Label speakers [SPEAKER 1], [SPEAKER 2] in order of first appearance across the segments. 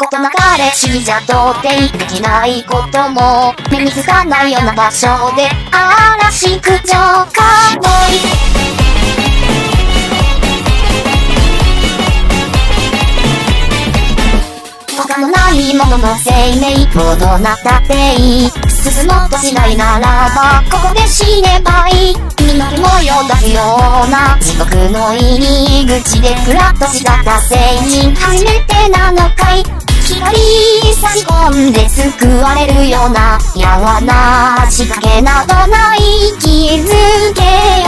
[SPEAKER 1] ことなかれ主義じゃ到底できないことも目につかないような場所で嵐駆除かも他のないものの生命ほどなったっていい。進もうとしないならばここで死ねばいい。実り模様出すような地獄の入り口でふらっとした達成人。初めてなのかい。光差し込んで救われるようなやわな仕掛けなどない気づけ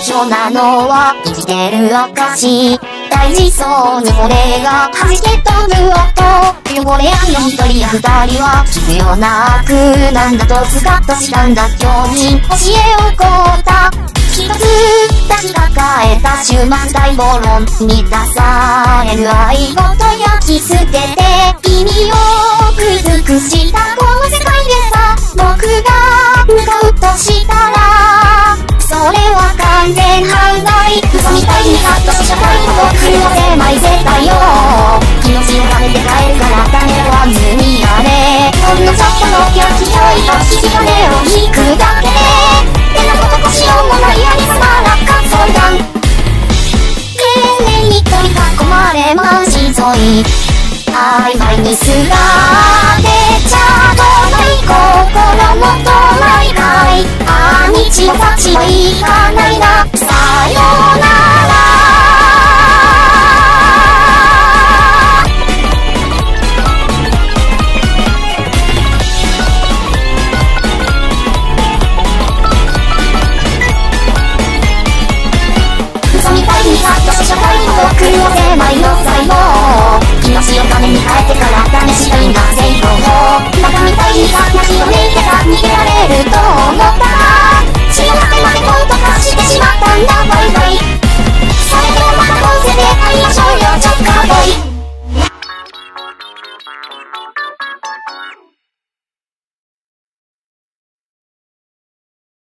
[SPEAKER 1] 大好調なのは生きてる証大事そうに俺が弾け飛ぶ音汚れ合いの一人や二人は必要なくなんだとスカッとしたんだ今日に教えをこうた一つだけ抱えた終末大暴論満たされる愛ごと焼き捨てて完全犯罪嘘みたいにカットし社会の僕の狭い世界よ命を金で買えるから種はずにやれほんのちょっとの焼きといた引き金を引くだけで手のことこしようもないありさま落下相談丁寧に取り囲まれまし沿い曖昧にすら道をちがいかないな。さよ